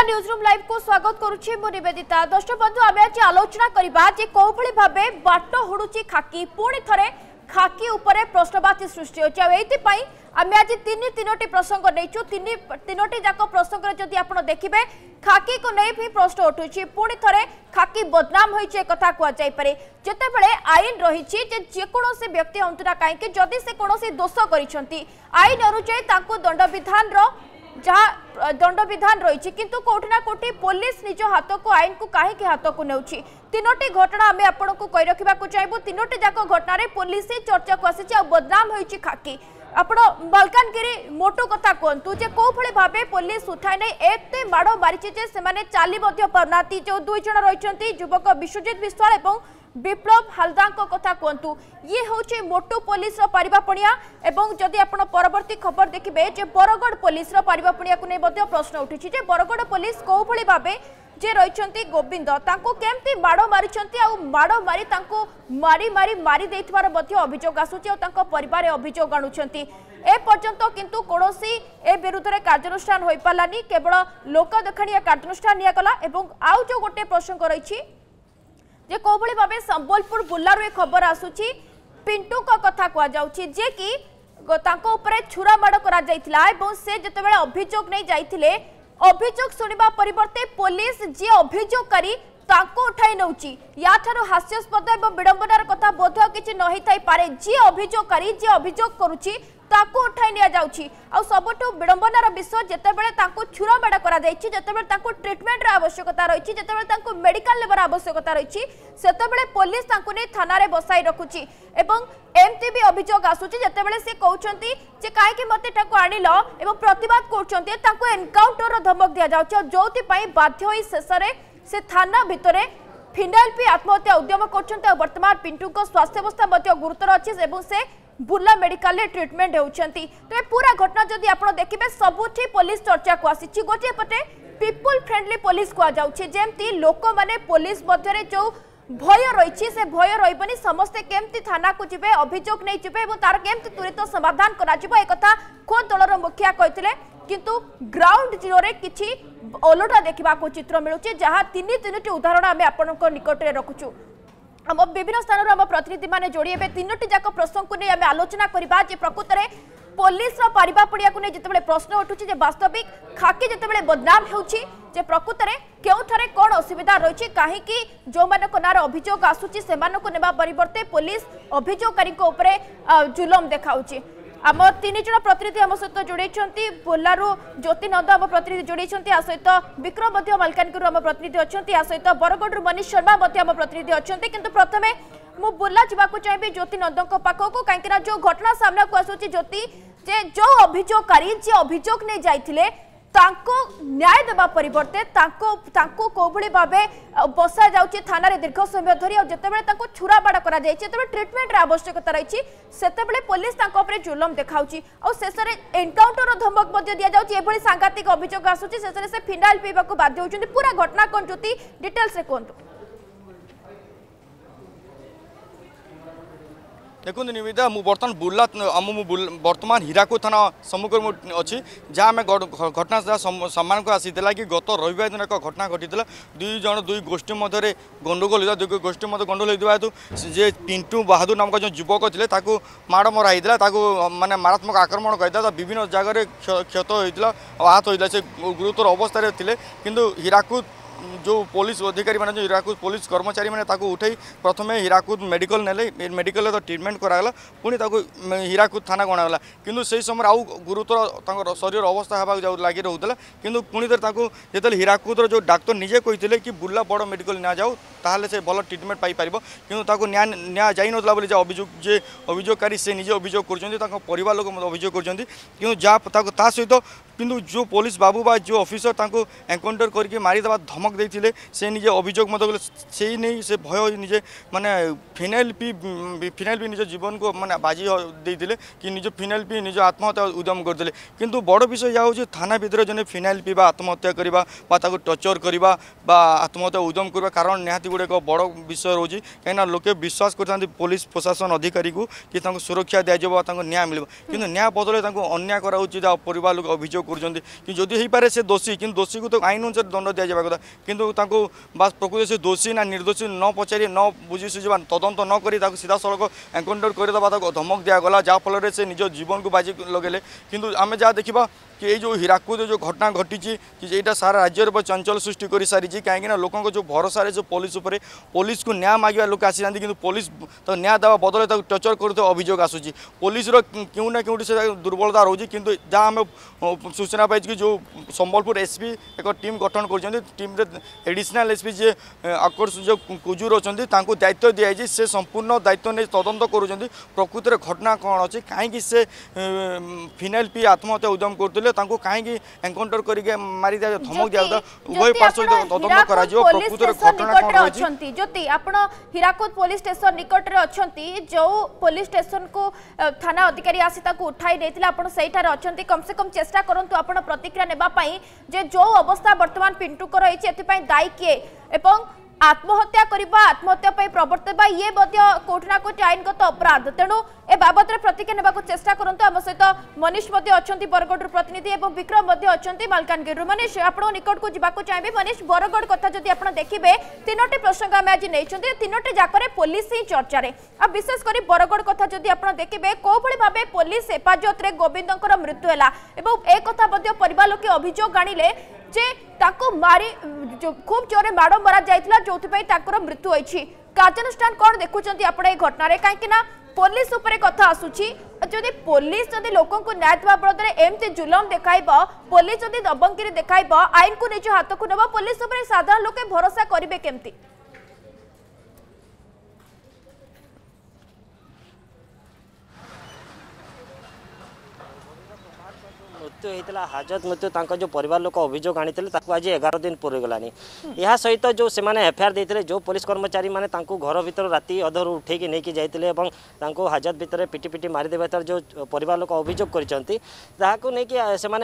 নমস্কার news room live কু স্বাগত করুছি মু নিবেদিতা দর্শক বন্ধু আমি আজ আলোচনা করিবা যে কোভলি ভাবে বাট হুড়ুছি খাকি পুনি থরে খাকি উপরে প্রশ্নবাচী সৃষ্টি হচ্ছে এইপাই আমি আজ তিন তিনোটি প্রসঙ্গ নেইছু তিন তিনোটি যাক প্রসঙ্গরে যদি আপনার দেখবে খাকি কু নেই ভি প্রশ্ন উঠুছি পুনি থরে খাকি বদনাম হয়েছে একথা কুযাইপরে যেতবে আইন রয়েছে যে যেকোনসি ব্যক্তি হতু না কাইকি যদি সে কোণী দোষ করেছেন আইন অনুযায়ী তাঁর দণ্ডবিধানর যা দণ্ডবিধান রয়েছে কিন্তু কোটি না কোটি পুলিশ নিজ হাতকু আইনকু কাহিকি হাতকু নেউছি তিনোটি ঘটনা আমি আপনার কই রাখা চাইবু তিনোটি যাক ঘটনার পুলিশ চর্চাকু আসিছে বদনাম হয়েছে খাকি ଆପଣ ମାଲକାନଗିରି ମୋଟୁ କଥା କୁହନ୍ତୁ ଯେ କୋଉଭଳି ଭାବେ ପୋଲିସ ଉଠାଇ ନେଇ ଏତେ ମାଡ଼ ମାରିଛି ଯେ ସେମାନେ ଚାଲି ମଧ୍ୟ ପାରୁନାହାନ୍ତି ଯେଉଁ ଦୁଇ ଜଣ ରହିଛନ୍ତି ଯୁବକ ବିଶ୍ୱଜିତ ବିଶ୍ୱାଳ ଏବଂ বিপ্লব হালদাঙ্ক কথা কুহতু ইয়ে হচ্ছে মোটু পুলিশর পারিবাপণিয়া এবং যদি আপনার পরবর্তী খবর দেখবে যে বরগড় পুলিশর পারিবাপণিয়া নিয়ে মধ্যে প্রশ্ন উঠিছে যে বরগড় পুলিশ কোভাবে ভাবে যে রয়েছেন গোবিন্দ তাকে কেমতি মাড় মারিছেন আড় মারি তাকে মারি মারি মারি দেইথিবার মধ্য অভিযোগ আসুচি ও তাঁর পরিবার অভিযোগ আনুছেন এ পর্যন্ত কিন্তু কোণী এ বিধে কার্যানুষ্ঠান হয়ে পারানি কেবল লোক দেখাণীয় কার্যানুষ্ঠান নিয়ে গলা এবং আউ যে গোটে প্রসঙ্গ রয়েছে যে কোভাবে ভাবে সম্বলপুর বুর্লারু এ খবর আসুচি পিন্টুঙ্ কথা কুযাচ্ছে যে কি তাঙ্ক উপরে ছুরা মাড় করা যাইতিলা এবং সে যেতবেলে অভিযোগ নেই যাইতিলে অভিযোগ শুনিবা পরিবর্তে পুলিশ যে অভিযোগকারী ତାଙ୍କୁ ଉଠାଇ ନେଉଛି ୟାଠାରୁ ହାସ୍ୟାସ୍ପଦ ଏବଂ ବିଡ଼ମ୍ବନାର କଥା ବୋଧ କିଛି ନ ହେଇଥାଇପାରେ ଯିଏ ଅଭିଯୋଗକାରୀ ଯିଏ ଅଭିଯୋଗ କରୁଛି তাকে উঠাই নিয়াযাଉଛି ଆଉ ସବୁଠୁ ବିଡ଼ମ୍ବନାର ବିଷୟ ଯେତେବେଳେ ତାଙ୍କୁ ଛୁର ବେଡ଼ କରାଯାଇଛି ଯେତେବେଳେ ତାଙ୍କୁ ଟ୍ରିଟମେଣ୍ଟର ଆବଶ୍ୟକତା ରହିଛି ଯେତେବେଳେ ତାଙ୍କୁ ମେଡିକାଲ ନେବାର ଆବଶ୍ୟକତା ରହିଛି ସେତେବେଳେ ପୋଲିସ ତାଙ୍କୁ ନେଇ ଥାନାରେ ବସାଇ ରଖୁଛି ଏବଂ ଏମିତି ବି ଅଭିଯୋଗ ଆସୁଛି ଯେତେବେଳେ ସେ କହୁଛନ୍ତି ଯେ କାହିଁକି ମୋତେ ତାକୁ ଆଣିଲ ଏବଂ ପ୍ରତିବାଦ କରୁଛନ୍ତି ତାଙ୍କୁ ଏନକାଉଣ୍ଟରର ଧମକ ଦିଆଯାଉଛି ଆଉ ଯେଉଁଥିପାଇଁ ବାଧ୍ୟ ହୋଇ ଶେଷରେ ସେ ଥାନା ଭିତରେ ଫିନାଇଲ୍ ପି ଆତ୍ମହତ୍ୟା ଉଦ୍ୟମ କରୁଛନ୍ତି ଆଉ ବର୍ତ୍ତମାନ ପିଣ୍ଟୁଙ୍କ ସ୍ୱାସ୍ଥ୍ୟାବସ୍ଥା ମଧ୍ୟ ଗୁରୁତର ଅଛି ଏବଂ ସେ ବୁର୍ଲା ମେଡିକାଲରେ ଟ୍ରିଟମେଣ୍ଟ ହେଉଛନ୍ତି ତ ଏ ପୁରା ଘଟଣା ଯଦି ଆପଣ ଦେଖିବେ ସବୁଠି ପୋଲିସ ଚର୍ଚ୍ଚାକୁ ଆସିଛି ଗୋଟିଏ ପଟେ ପିପୁଲ ଫ୍ରେଣ୍ଡଲି ପୋଲିସ କୁହାଯାଉଛି ଯେମିତି ଲୋକମାନେ ପୋଲିସ ମଧ୍ୟରେ ଯେଉଁ ভয় রয়েছে সে ভয় রহবনি সমস্তে কেমতি থানাকু যাবে অভিযোগ নিয়ে যাবে এবং তার কেমতি ত্বরিত সমাধান করা যাব একথা খোদ দলর মুখিয়া কে কিন্তু গ্রাউন্ড জিরোরে কিছু ওলটা দেখা চিত্র মিলুছে যা তিন তিনোটি উদাহরণ আমি আপনার নিকটে রখুছু ଆମ ବିଭିନ୍ନ ସ୍ଥାନରୁ ଆମ ପ୍ରତିନିଧିମାନେ ଯୋଡ଼ି ହେବେ ତିନୋଟି ଯାକ ପ୍ରସଙ୍ଗକୁ ନେଇ ଆମେ ଆଲୋଚନା କରିବା ଯେ ପ୍ରକୃତରେ ପୋଲିସର ପାରିବା ପଡ଼ିଆକୁ ନେଇ ଯେତେବେଳେ ପ୍ରଶ୍ନ ଉଠୁଛି ଯେ ବାସ୍ତବିକ ଖାକି ଯେତେବେଳେ ବଦନାମ ହେଉଛି ଯେ ପ୍ରକୃତରେ କେଉଁଠାରେ କ'ଣ ଅସୁବିଧା ରହିଛି କାହିଁକି ଯେଉଁମାନଙ୍କ ନାଁର ଅଭିଯୋଗ ଆସୁଛି ସେମାନଙ୍କୁ ନେବା ପରିବର୍ତ୍ତେ ପୋଲିସ ଅଭିଯୋଗକାରୀଙ୍କ ଉପରେ ଜୁଲମ ଦେଖାଉଛି ଆମ ତିନି ଜଣ ପ୍ରତିନିଧି ଆମ ସହିତ ଯୋଡ଼େଇଛନ୍ତି ବୋଲାରୁ ଜ୍ୟୋତି ନନ୍ଦ ଆମ ପ୍ରତିନିଧି ଯୋଡ଼େଇଛନ୍ତି ଆ ସହିତ ବିକ୍ରମ ମଧ୍ୟ ମାଲକାନଗିରିରୁ ଆମ ପ୍ରତିନିଧି ଅଛନ୍ତି ଆ ସହିତ ବରଗଡ଼ରୁ ମନୀଷ ଶର୍ମା ମଧ୍ୟ ଆମ ପ୍ରତିନିଧି ଅଛନ୍ତି କିନ୍ତୁ ପ୍ରଥମେ ମୁଁ ବୁର୍ଲା ଯିବାକୁ ଚାହିଁବି ଜ୍ୟୋତି ନନ୍ଦଙ୍କ ପାଖକୁ କାହିଁକିନା ଯେଉଁ ଘଟଣା ସାମ୍ନାକୁ ଆସୁଛି ଜ୍ୟୋତି ଯେ ଯେଉଁ ଅଭିଯୋଗକାରୀ ଯିଏ ଅଭିଯୋଗ ନେଇ ଯାଇଥିଲେ ତାଙ୍କୁ ନ୍ୟାୟ ଦେବା ପରିବର୍ତ୍ତେ ତାଙ୍କ ତାଙ୍କୁ କୋଭଳି ଭାବେ ବସାଯାଉଛି ଥାନାରେ ଦୀର୍ଘ ସମୟ ଧରି ଆଉ ଯେତେବେଳେ ତାଙ୍କୁ ଛୁରାବାଡ଼ କରାଯାଇଛି ଯେତେବେଳେ ଟ୍ରିଟମେଣ୍ଟର ଆବଶ୍ୟକତା ରହିଛି ସେତେବେଳେ ପୋଲିସ ତାଙ୍କ ଉପରେ ଜୁଲମ ଦେଖାଉଛି ଆଉ ଶେଷରେ ଏନକାଉଣ୍ଟରର ଧମକ ମଧ୍ୟ ଦିଆଯାଉଛି ଏଭଳି ସାଂଘାତିକ ଅଭିଯୋଗ ଆସୁଛି ଶେଷରେ ସେ ଫିନାଇଲ ପିଇବାକୁ ବାଧ୍ୟ ହେଉଛନ୍ତି ପୁରା ଘଟଣା କ'ଣ ଜ୍ୟୋତି ଡିଟେଲ୍ସରେ କୁହନ୍ତୁ ଦେଖନ୍ତୁ ନିବେଦା ମୁଁ ବର୍ତ୍ତମାନ ବୁର୍ଲା ଆମ ମୁଁ ବର୍ତ୍ତମାନ ହୀରାକୁଦ ଥାନା ସମ୍ମୁଖରେ ମୁଁ ଅଛି ଯାହା ଆମେ ଘଟଣା ଯାହା ସମ୍ମାନଙ୍କୁ ଆସିଥିଲା କି ଗତ ରବିବାର ଦିନ ଏକ ଘଟଣା ଘଟିଥିଲା ଦୁଇ ଜଣ ଦୁଇ ଗୋଷ୍ଠୀ ମଧ୍ୟରେ ଗଣ୍ଡଗୋଳ ହୋଇଥିଲା ଦୁଇ ଗୋଷ୍ଠୀ ମଧ୍ୟ ଗଣ୍ଡଗୋଳ ହୋଇଥିବା ହେତୁ ଯେ ପିଣ୍ଟୁ ବାହାଦୁର ନାମକ ଯେଉଁ ଯୁବକ ଥିଲେ ତାକୁ ମାଡ଼ ମରା ହୋଇଥିଲା ତାକୁ ମାନେ ମାରାତ୍ମକ ଆକ୍ରମଣ କରିଥିଲା ବିଭିନ୍ନ ଜାଗାରେ କ୍ଷତ ହୋଇଥିଲା ଆଉ ଆହତ ହୋଇଥିଲା ସେ ଗୁରୁତର ଅବସ୍ଥାରେ ଥିଲେ କିନ୍ତୁ ହୀରାକୁଦ जो पुलिस अधिकारी मैंने जो हीराकूद पुलिस कर्मचारी मैंने उठे प्रथम हीराकूद मेडिकल ने मेडिकल तो ट्रिटमेंट कराला पुणी हीराकूद थाना गणाला कि समय आउ गुरुतर शरीर अवस्था हाँ लगे रोला कि हीराकूद जो डाक्तर निजे कही कि बुर्ला बड़ मेडिकल नि जाओ से भल ट्रिटमेंट पाई कि न्याय बोली अभियोग जे अभियोगकारी से निजे अभियोग कर पर लोक अभियोग कर सहित କିନ୍ତୁ ଯେଉଁ ପୋଲିସ ବାବୁ ବା ଯେଉଁ ଅଫିସର ତାଙ୍କୁ ଏନକାଉଣ୍ଟର କରିକି ମାରିଦେବା ଧମକ ଦେଇଥିଲେ ସେ ନିଜେ ଅଭିଯୋଗ ମଧ୍ୟ କଲେ ସେଇ ନେଇ ସେ ଭୟ ନିଜେ ମାନେ ଫିନାଇଲ୍ ପି ଫିନାଇଲ୍ ପି ନିଜ ଜୀବନକୁ ମାନେ ବାଜି ଦେଇଥିଲେ କି ନିଜ ଫିନାଇଲ୍ ପି ନିଜ ଆତ୍ମହତ୍ୟା ଉଦ୍ୟମ କରିଥିଲେ କିନ୍ତୁ ବଡ଼ ବିଷୟ ଏହା ହେଉଛି ଥାନା ଭିତରେ ଜଣେ ଫିନାଇଲ୍ ପିଇବା ଆତ୍ମହତ୍ୟା କରିବା ବା ତାକୁ ଟର୍ଚର କରିବା ବା ଆତ୍ମହତ୍ୟା ଉଦ୍ୟମ କରିବା କାରଣ ନିହାତି ଗୋଟେ ଏକ ବଡ଼ ବିଷୟ ରହୁଛି କାହିଁକିନା ଲୋକେ ବିଶ୍ୱାସ କରିଥାନ୍ତି ପୋଲିସ ପ୍ରଶାସନ ଅଧିକାରୀକୁ କି ତାଙ୍କୁ ସୁରକ୍ଷା ଦିଆଯିବ ତାଙ୍କୁ ନ୍ୟାୟ ମିଳିବ କିନ୍ତୁ ନ୍ୟାୟ ବଦଳରେ ତାଙ୍କୁ ଅନ୍ୟାୟ କରାହେଉଛି ଯାହା ପରିବାର ଲୋକ ଅଭିଯୋଗ କରୁଛନ୍ତି କି ଯଦି ହେଇପାରେ ସେ ଦୋଷୀ କିନ୍ତୁ ଦୋଷୀକୁ ତ ଆଇନ ଅନୁସାରେ ଦଣ୍ଡ ଦିଆଯିବା କଥା କିନ୍ତୁ ତାଙ୍କୁ ବାସ୍ ପ୍ରକୃତି ସେ ଦୋଷୀ ନା ନିର୍ଦ୍ଦୋଷୀ ନ ପଚାରି ନ ବୁଝି ସୁଝିବା ତଦନ୍ତ ନ କରି ତାକୁ ସିଧାସଳଖ ଏନକାଉଣ୍ଟର କରିଦେବା ତାକୁ ଧମକ ଦିଆଗଲା ଯାହାଫଳରେ ସେ ନିଜ ଜୀବନକୁ ବାଜି ଲଗେଇଲେ କିନ୍ତୁ ଆମେ ଯାହା ଦେଖିବା कि ये जो हीराकूद जो घटना घटी यहाँ सारा राज्य चंचल सृष्टि कर सारी कहीं लोक जो भरोसा जो पुलिस उपर पुलिस को न्याय मागे लोक आसी जाती कि पुलिस न्याय देवा बदल टर्चर करुवा अभोग आसूँ पुलिस क्यों ना क्योंकि से दुर्बलता रोचे कि जहाँ आम सूचना पाई कि जो सम्बलपुर एसपी एक टीम गठन कर टीम एडिशनाल एसपी जी আকর্ষ যে কুজুর অনেক তাঁকু দায়িত্ব দিয়েছে সে সম্পূর্ণ দায়িত্ব নিয়ে তদন্ত করছেন প্রকৃতির ঘটনা কম অছে কী সে ফিনাইল পি আত্মহত্যা উদ্যম করলে ତାଙ୍କୁ କାହିଁକି ଏନକାଉଣ୍ଟର କରିକି ମାରି ଦିଆଯାଉ ଧମକ ଦିଆଯାଉ ଉଭୟ ପାର୍ଶ୍ୱ ତଦନ୍ତ କରାଯିବ ପ୍ରକୃତରେ ଘଟଣା କ'ଣ ରହିଛି ଜ୍ୟୋତି ଆପଣ ହୀରାକୁଦ ପୋଲିସ ଷ୍ଟେସନ ନିକଟରେ ଅଛନ୍ତି ଯେଉଁ ପୋଲିସ ଷ୍ଟେସନକୁ ଥାନା ଅଧିକାରୀ ଆସି ତାକୁ ଉଠାଇ ନେଇଥିଲେ ଆପଣ ସେଇଠାରେ ଅଛନ୍ତି କମସେ କମ ଚେଷ୍ଟା କରନ୍ତୁ ଆପଣ ପ୍ରତିକ୍ରିୟା ନେବା ପାଇଁ ଯେ ଯେଉଁ ଅବସ୍ଥା ବର୍ତ୍ତମାନ ପିଣ୍ଟୁଙ୍କର ରହିଛି ଏଥିପାଇଁ ଦାୟୀ କିଏ ଏବଂ আত্মহত্যা করা আত্মহত্যা প্রবর্তবা ইয়ে কোটি না কোটি আইনগত অপরাধ তেণু এ বাবদে প্রতিক্রিয়া নেওয়া চেষ্টা করতু আমার সহ মনীষ অনেক বরগড় প্রতিনিধি এবং বিক্রম অনেক মালকানগি মনীষ আপনার নিকটক যা চাইবে মনীষ বরগড় কথা যদি আপনার দেখবে তিনোটি প্রসঙ্গ আমি আজ নিয়েছেন তিনোটি যাকরে পুলিশ হি চর্চার বিশেষ করে বরগড় কথা যদি আপনার দেখবে কোভাবে ভাবে পুলিশ হেফাজতরে গোবিন্দর মৃত্যু হল এবং এ কথা পরিবার লোকে অভিযোগ আনিলে जे ताको मारी जो खूब जोरे माड़ मरा जाइतला जोथिपई ताकर मृत्यु होईछि କାର୍ଯ୍ୟାନୁଷ୍ଠାନ କ'ଣ ଦେଖୁଛନ୍ତି ଆପଣ ଏ ଘଟଣାରେ କାହିଁକି ନା ପୋଲିସ ଉପରେ କଥା ଆସୁଛି ଯଦି ପୋଲିସ ଯଦି ଲୋକଙ୍କୁ ନ୍ୟାୟ ଦେବା ବଦଳରେ ଏମିତି ଜୁଲମ ଦେଖାଇବ ପୋଲିସ ଯଦି ଦବଙ୍ଗିରି ଦେଖାଇବ ଆଇନକୁ ନିଜ ହାତକୁ ନେବ ପୋଲିସ ଉପରେ ସାଧାରଣ ଲୋକେ ଭରସା କରିବେ କେମିତି मृत्यु होता हाजत मृत्यु तक जो पर लोक अभोग आनी आज एगार दिन पूरीगला यह सहित जो एफआईआर देते जो पुलिस कर्मचारी मैंने घर भितर रात अधर उठे नहीं जाते हाजत भितर पिटी पिटी मारिदे भर जो पर लोक अभोग करके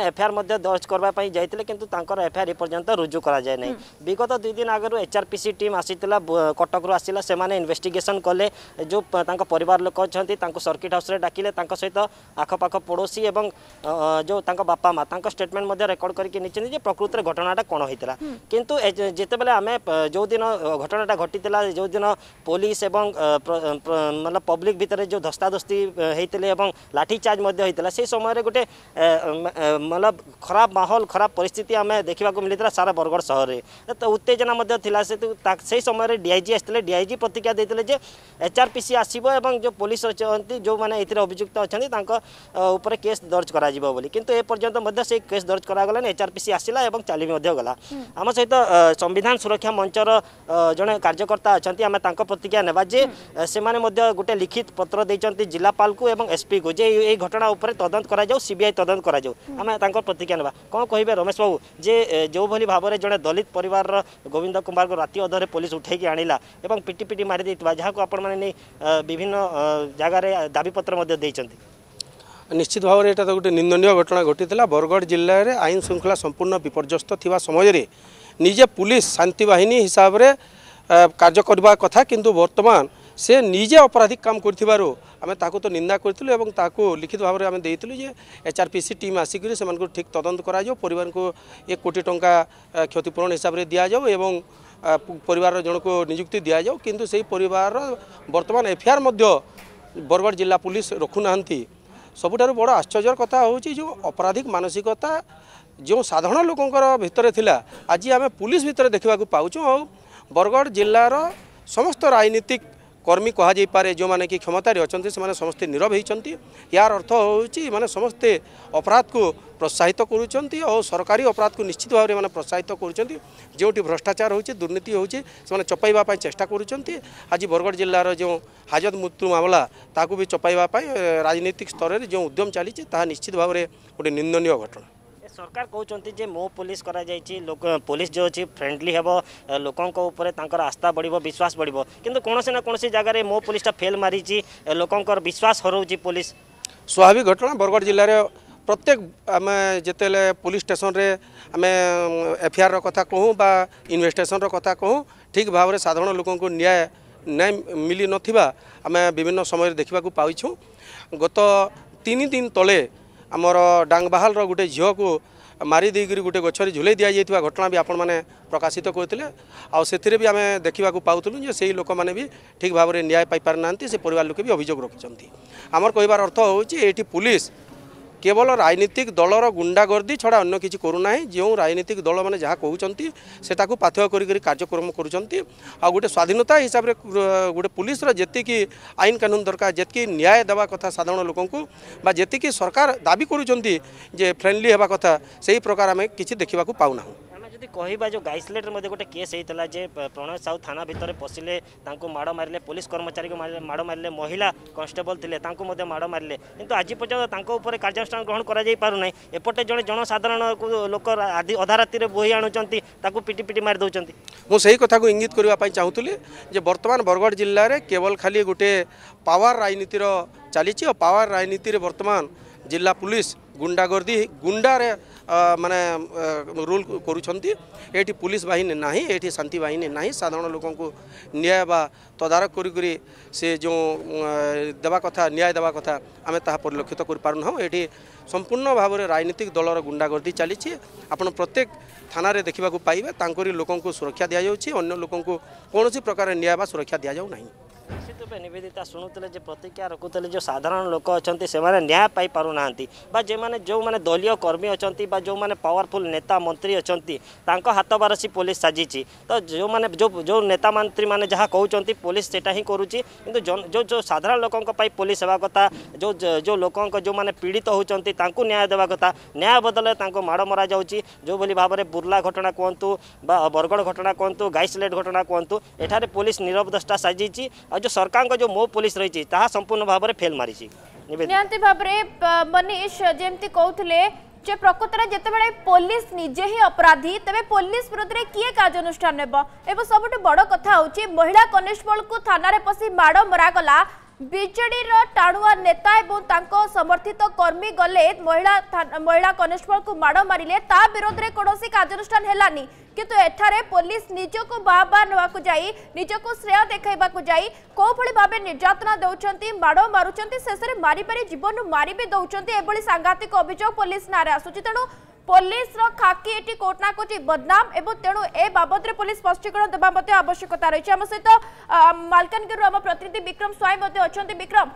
एफआईआर दर्ज करवाई जाते कि एफआईआर एपर्यंत रुजु कराए विगत दुई दिन आगे एचआरपीसी टीम आसी कटकू आसला से इनभेटिगेसन कले जो पर लोक अच्छा सर्किट हाउस डाकिले सहित आखपाख पड़ोशी जो बापा माँ स्टेटमेंट रेकर्ड करके प्रकृत घटनाटा कौन होता कितु जिते बमें जो दिन घटनाटा घटी जो दिन पुलिस और मतलब पब्लिक भितर जो धस्ताधस्ती होते लाठीचार्ज होता से समय गोटे मतलब खराब माहौल खराब परिस्थिति आम देखा मिलता सारा बरगढ़ सहर में उत्तेजना से समय डी आई जी आसते डी आई जी प्रतिक्रिया देते एचआरपीसी आसब जो पुलिस अच्छा जो मैंने अभियुक्त अच्छा केस दर्ज करा कर পর্যন্ত ମଧ୍ୟ সেই କେସ୍ ଦର୍ଜ କରାଗଲାନି ଏଚ୍ଆର୍ପିସି ଆସିଲା ଏବଂ ଚାଲି ମଧ୍ୟ ଗଲା ଆମ ସହିତ ସମ୍ବିଧାନ ସୁରକ୍ଷା ମଞ୍ଚର ଜଣେ କାର୍ଯ୍ୟକର୍ତ୍ତା ଅଛନ୍ତି ଆମେ ତାଙ୍କ ପ୍ରତିକ୍ରିୟା ନେବା ଯେ ସେମାନେ ମଧ୍ୟ ଗୋଟେ ଲିଖିତ ପତ୍ର ଦେଇଛନ୍ତି ଜିଲ୍ଲାପାଳକୁ ଏବଂ ଏସ୍ପିକୁ ଯେ ଏଇ ଘଟଣା ଉପରେ ତଦନ୍ତ କରାଯାଉ ସିବିଆଇ ତଦନ୍ତ କରାଯାଉ ଆମେ ତାଙ୍କ ପ୍ରତିକ୍ରିୟା ନେବା କ'ଣ କହିବେ ରମେଶ ବାବୁ ଯେ ଯେଉଁଭଳି ଭାବରେ ଜଣେ ଦଲିତ ପରିବାରର ଗୋବିନ୍ଦ କୁମାରଙ୍କୁ ରାତି ଅଧରେ ପୋଲିସ ଉଠାଇକି ଆଣିଲା ଏବଂ ପିଟି ପିଟି ମାରିଦେଇଥିବା ଯାହାକୁ ଆପଣମାନେ ନେଇ ବିଭିନ୍ନ ଜାଗାରେ ଦାବିପତ୍ର ମଧ୍ୟ ଦେଇଛନ୍ତି ନିଶ୍ଚିତ ଭାବରେ ଏଇଟା ତ ଗୋଟେ ନିନ୍ଦନୀୟ ଘଟଣା ଘଟିଥିଲା ବରଗଡ଼ ଜିଲ୍ଲାରେ ଆଇନ ଶୃଙ୍ଖଳା ସମ୍ପୂର୍ଣ୍ଣ ବିପର୍ଯ୍ୟସ୍ତ ଥିବା ସମୟରେ ନିଜେ ପୁଲିସ ଶାନ୍ତି ବାହିନୀ ହିସାବରେ କାର୍ଯ୍ୟ କରିବା କଥା କିନ୍ତୁ ବର୍ତ୍ତମାନ ସେ ନିଜେ ଅପରାଧିକ କାମ କରିଥିବାରୁ ଆମେ ତାକୁ ତ ନିନ୍ଦା କରିଥିଲୁ ଏବଂ ତାକୁ ଲିଖିତ ଭାବରେ ଆମେ ଦେଇଥିଲୁ ଯେ ଏଚ୍ଆର୍ପିସି ଟିମ୍ ଆସିକରି ସେମାନଙ୍କୁ ଠିକ୍ ତଦନ୍ତ କରାଯିବ ପରିବାରଙ୍କୁ ଏକ କୋଟି ଟଙ୍କା କ୍ଷତିପୂରଣ ହିସାବରେ ଦିଆଯାଉ ଏବଂ ପରିବାରର ଜଣକୁ ନିଯୁକ୍ତି ଦିଆଯାଉ କିନ୍ତୁ ସେହି ପରିବାରର ବର୍ତ୍ତମାନ ଏଫ୍ଆଇଆର୍ ମଧ୍ୟ ବରଗଡ଼ ଜିଲ୍ଲା ପୁଲିସ ରଖୁନାହାନ୍ତି ସବୁଠାରୁ ବଡ଼ ଆଶ୍ଚର୍ଯ୍ୟର କଥା ହେଉଛି ଯେଉଁ ଅପରାଧିକ ମାନସିକତା ଯେଉଁ ସାଧାରଣ ଲୋକଙ୍କର ଭିତରେ ଥିଲା ଆଜି ଆମେ ପୁଲିସ୍ ଭିତରେ ଦେଖିବାକୁ ପାଉଛୁ ଆଉ ବରଗଡ଼ ଜିଲ୍ଲାର ସମସ୍ତ ରାଜନୀତିକ কর্মী কুহযাইপরে যে কি ক্ষমতার অনেক সে সমস্ত নীরব হয়েছেন ইয়ার অর্থ হচ্ছে মানে সমস্তে অপরাধকু প্রোৎসাহিত করছেন ও সরকারি অপরাধকু নিশ্চিত ভাবে মানে প্রোৎসাহিত করছেন যেটি ভ্রষ্টাচার হচ্ছে দুর্নীতি হচ্ছে সে চপাইবা চেষ্টা করছেন আজ বরগড় জেলার যে হাজত মৃত্যু মামলা তাকে চপাইবা রাজনৈতিক স্তরের যে উদ্যম চালছে তা নিশ্চিত ভাবে গোটে নিন্দনীয় ঘটনা সরকার কৌঁচ যে মো পুলিশ করা যাই পুলিশ যে অছি ফ্রেন্ডলি হব লোক উপরে তাঁর আস্থা বড় বিশ্বাস বড় কিন্তু কোণী না কোণী জায়গায় মো পুলিশটা ফেল মারিছি লোকর বিশ্বাস হরাউছি পুলিশ স্বাভাবিক ঘটনা বরগড় জেলার প্রত্যেক আমি যেতলে পুলিশ স্টেসনরে আমি এফআইআর কথা কহু বা ইনভেস্টিগেসন কথা কহু ঠিক ভাবে সাধারণ লোক ন্যায় ন্যায় মিলি নথিবা আমি বিভিন্ন সময় দেখা পাইছু গত তিন দিন তলে ଆମର ଡାଙ୍ଗବାହାଲର ଗୋଟେ ଝିଅକୁ ମାରିଦେଇକରି ଗୋଟେ ଗଛରେ ଝୁଲେଇ ଦିଆଯାଇଥିବା ଘଟଣା ବି ଆପଣମାନେ ପ୍ରକାଶିତ କରିଥିଲେ ଆଉ ସେଥିରେ ବି ଆମେ ଦେଖିବାକୁ ପାଉଥିଲୁ ଯେ ସେହି ଲୋକମାନେ ବି ଠିକ୍ ଭାବରେ ନ୍ୟାୟ ପାଇପାରୁନାହାନ୍ତି ସେ ପରିବାର ଲୋକେ ବି ଅଭିଯୋଗ ରଖିଛନ୍ତି ଆମର କହିବାର ଅର୍ଥ ହେଉଛି ଏଇଠି ପୁଲିସ୍ কেবল রাজনৈতিক দলর গুন্ডাগর্দি ছড়া অন্য কিছু করুনা যে রাজনৈতিক দল মানে যা কুমার সেটা পাথেয় করি কার্যক্রম করছেন আোটে স্বাধীনতা হিসাবে গোটে পুলিশের যেতিকি আইন কানুন দরকার যেত ন্যায় দেওয়া কথা সাধারণ লোক বা যেতিকি সরকার দাবি করছেন যে ফ্রেন্ডলি হওয়া কথা সেই প্রকার আমি কিছু দেখা পাও না ଯଦି କହିବା ଯେଉଁ ଗାଇସ୍ଲେଟ୍ରେ ମଧ୍ୟ ଗୋଟେ କେସ୍ ହେଇଥିଲା ଯେ ପ୍ରଣୟ ସାହୁ ଥାନା ଭିତରେ ପଶିଲେ ତାଙ୍କୁ ମାଡ଼ ମାରିଲେ ପୋଲିସ କର୍ମଚାରୀଙ୍କୁ ମାଡ଼ ମାରିଲେ ମହିଳା କନଷ୍ଟେବଲ ଥିଲେ ତାଙ୍କୁ ମଧ୍ୟ ମାଡ଼ ମାରିଲେ କିନ୍ତୁ ଆଜି ପର୍ଯ୍ୟନ୍ତ ତାଙ୍କ ଉପରେ କାର୍ଯ୍ୟାନୁଷ୍ଠାନ ଗ୍ରହଣ କରାଯାଇ ପାରୁନାହିଁ ଏପଟେ ଜଣେ ଜନସାଧାରଣ ଲୋକ ଅଧା ରାତିରେ ବୋହି ଆଣୁଛନ୍ତି ତାକୁ ପିଟି ପିଟି ମାରି ଦେଉଛନ୍ତି ମୁଁ ସେହି କଥାକୁ ଇଙ୍ଗିତ କରିବା ପାଇଁ ଚାହୁଁଥିଲି ଯେ ବର୍ତ୍ତମାନ ବରଗଡ଼ ଜିଲ୍ଲାରେ କେବଳ ଖାଲି ଗୋଟିଏ ପାୱାର ରାଜନୀତିର ଚାଲିଛି ଆଉ ପାୱାର ରାଜନୀତିରେ ବର୍ତ୍ତମାନ ଜିଲ୍ଲା ପୁଲିସ ଗୁଣ୍ଡାଗର୍ଦ୍ଦି ଗୁଣ୍ଡାରେ ମାନେ ରୁଲ୍ କରୁଛନ୍ତି ଏଠି ପୁଲିସ ବାହିନୀ ନାହିଁ ଏଠି ଶାନ୍ତି ବାହିନୀ ନାହିଁ ସାଧାରଣ ଲୋକଙ୍କୁ ନ୍ୟାୟ ବା ତଦାରଖ କରିକରି ସେ ଯେଉଁ ଦେବା କଥା ନ୍ୟାୟ ଦେବା କଥା ଆମେ ତାହା ପରିଲକ୍ଷିତ କରିପାରୁନାହୁଁ ଏଠି ସମ୍ପୂର୍ଣ୍ଣ ଭାବରେ ରାଜନୈତିକ ଦଳର ଗୁଣ୍ଡାଗର୍ଦ୍ଦି ଚାଲିଛି ଆପଣ ପ୍ରତ୍ୟେକ ଥାନାରେ ଦେଖିବାକୁ ପାଇବେ ତାଙ୍କରି ଲୋକଙ୍କୁ ସୁରକ୍ଷା ଦିଆଯାଉଛି ଅନ୍ୟ ଲୋକଙ୍କୁ କୌଣସି ପ୍ରକାର ନ୍ୟାୟ ବା ସୁରକ୍ଷା ଦିଆଯାଉ ନାହିଁ तेबे नवेदिता शुणुते प्रतिक्रिया रखुले जो साधारण लोक अच्छा न्याय पापार जो मैंने जो दलय कर्मी अच्छा जो मैंने पावरफुल नेता मंत्री अच्छा हाथ बार सी पुलिस साजिश तो जो मैंने जो जो नेता मंत्री मैंने जहाँ कौन पुलिस से करूँ जो जो साधारण लोक पुलिस होगा कथा जो जो लोक जो मैंने पीड़ित होती न्याय देवा कथा न्याय बदल माड़ मरा जाऊली भाव में बुर्ला घटना कहतु बरगड़ घटना कहतु गाइसलेट घटना कहतु यठार पुलिस नीरव दस्टा साजिश और जो સરકાર જો મોબ પોલીસ રહી તાହା સંપૂર્ણ ભાવે ફેલ મારી નિહતિ ભાવે મનીષ જેમતી કહુલે যে প্রকৃতরে যেতবে পুলিশ নিজে হি অপরাধী তবে পুলিশ বিরুদ্ধে কি কার্যানুষ্ঠান নেব এবং সবুঠ বড় কথা হচ্ছে মহিলা কনেস্টেবল থানার পশি মাড় মরাগলা ବିଜେଡିର ଟାଣୁଆ ନେତା ଏବଂ ତାଙ୍କ ସମର୍ଥିତ କର୍ମୀ ଗଲେ ମହିଳା ମହିଳା କନେଷ୍ଟବଳକୁ ମାଡ଼ ମାରିଲେ ତା ବିରୋଧରେ କୌଣସି କାର୍ଯ୍ୟାନୁଷ୍ଠାନ ହେଲାନି କିନ୍ତୁ ଏଠାରେ ପୋଲିସ ନିଜକୁ ବାବା ନେବାକୁ ଯାଇ ନିଜକୁ ଶ୍ରେୟ ଦେଖାଇବାକୁ ଯାଇ କୋଉଭଳି ଭାବେ ନିର୍ଯାତନା ଦେଉଛନ୍ତି ମାଡ଼ ମାରୁଛନ୍ତି ଶେଷରେ ମାରିପାରି ଜୀବନରୁ ମାରି ବି ଦେଉଛନ୍ତି ଏଭଳି ସାଂଘାତିକ ଅଭିଯୋଗ ପୋଲିସ ନାଁରେ ଆସୁଛି ତେଣୁ ପୋଲିସର ଖାକି ଏଠି କୋଟାକୋଟି ବଦନାମ ଏବଂ ତେଣୁ ଏ ବାବଦରେ ପୋଲିସ ସ୍ପଷ୍ଟୀକରଣ ଦେବା ମଧ୍ୟ ଆବଶ୍ୟକତା ରହିଛି ଆମ ସହିତ ମାଲକାନଗିରିରୁ ଆମ ପ୍ରତିନିଧି ବିକ୍ରମ ସ୍ୱାଇଁ ମଧ୍ୟ ଅଛନ୍ତି ବିକ୍ରମ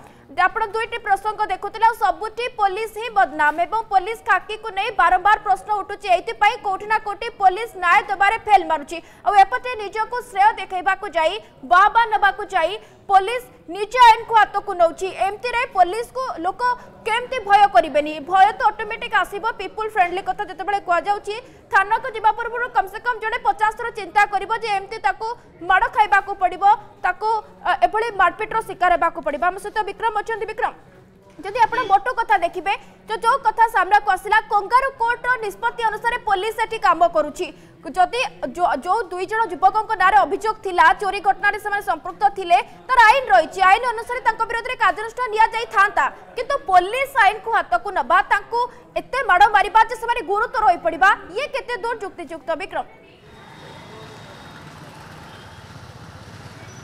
ଆପଣ ଦୁଇଟି ପ୍ରସଙ୍ଗ ଦେଖୁଥିଲେ ଆଉ ସବୁଠି ପୋଲିସ ହିଁ ବଦନାମ ଏବଂ ପୋଲିସ ଖାକିକୁ ନେଇ ବାରମ୍ବାର ପ୍ରଶ୍ନ ଉଠୁଛି ଏଇଥିପାଇଁ କୋଉଠି ନା କୋଉଠି ପୋଲିସ ନ୍ୟାୟ ଦେବାରେ ଫେଲ୍ ମାରୁଛି ଆଉ ଏପଟେ ନିଜକୁ ଶ୍ରେୟ ଦେଖାଇବାକୁ ଯାଇ ବାବା ନେବାକୁ ଯାଇ ପୋଲିସ ନିଜ ଆଇନକୁ ହାତକୁ ନେଉଛି ଏମିତିରେ ପୋଲିସକୁ ଲୋକ କେମିତି ଭୟ କରିବେନି ଭୟ ତ ଅଟୋମେଟିକ୍ ଆସିବ ପିପୁଲ୍ ଫ୍ରେଣ୍ଡଲି କଥା ଯେତେବେଳେ କୁହାଯାଉଛି ଥାନାକୁ ଯିବା ପୂର୍ବରୁ କମ୍ ସେ କମ୍ ଜଣେ ପଚାଶ ଥର ଚିନ୍ତା କରିବ ଯେ ଏମିତି ତାକୁ ମାଡ଼ ଖାଇବାକୁ ପଡ଼ିବ ତାକୁ ଏଭଳି ମାରପିଟର ଶିକାର ହେବାକୁ ପଡ଼ିବ ଆମ ସହିତ ବିକ୍ରମ କରିଛନ୍ତି ବିକ୍ରମ ଯଦି ଆପଣ ମୋଟ କଥା ଦେଖିବେ ତ ଯୋଉ କଥା ସାମ୍ନାକୁ ଆସିଲା କଙ୍ଗାରୁ କୋର୍ଟର ନିଷ୍ପତ୍ତି ଅନୁସାରେ ପୋଲିସ ସେଠି କାମ କରୁଛି ଯଦି ଯୋଉ ଦୁଇ ଜଣ ଯୁବକଙ୍କ ନାଁରେ ଅଭିଯୋଗ ଥିଲା ଚୋରି ଘଟଣାରେ ସେମାନେ ସମ୍ପୃକ୍ତ ଥିଲେ ତାର ଆଇନ ରହିଛି ଆଇନ ଅନୁସାରେ ତାଙ୍କ ବିରୋଧରେ କାର୍ଯ୍ୟାନୁଷ୍ଠାନ ନିଆଯାଇଥାନ୍ତା କିନ୍ତୁ ପୋଲିସ ଆଇନକୁ ହାତକୁ ନେବା ତାଙ୍କୁ ଏତେ ମାଡ଼ ମାରିବା ଯେ ସେମାନେ ଗୁରୁତର ହୋଇପଡ଼ିବା ଇଏ କେତେ ଦୂର ଯୁକ୍ତିଯୁକ୍ତ ବିକ୍ରମ